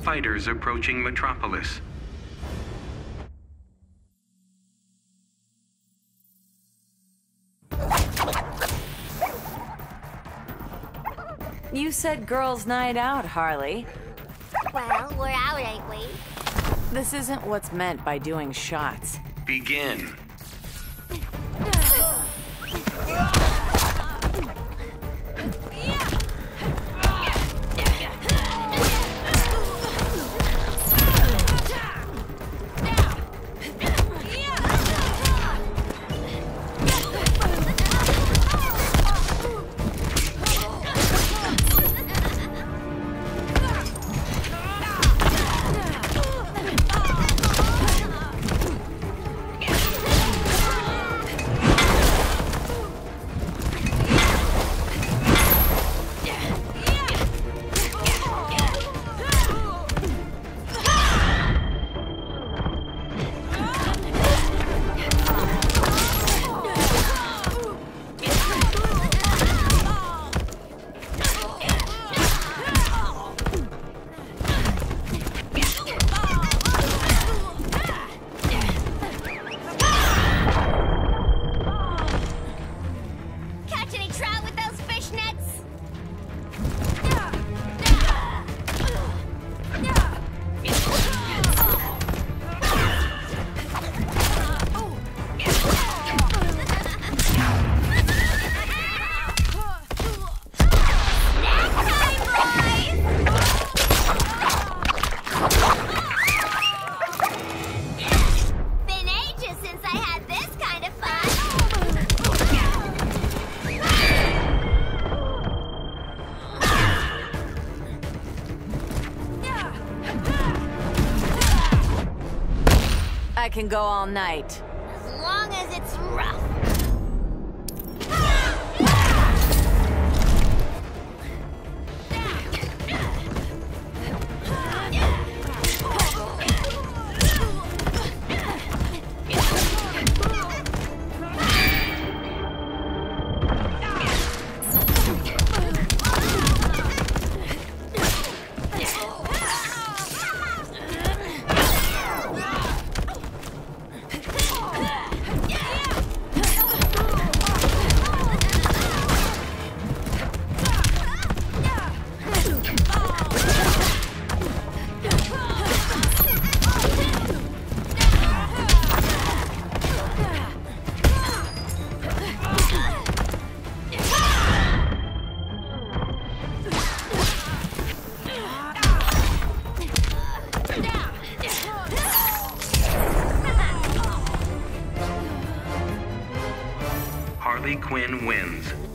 fighters approaching Metropolis. You said girls' night out, Harley. Well, we're out, ain't we? This isn't what's meant by doing shots. Begin. I can go all night. As long as it's rough. Harley Quinn wins.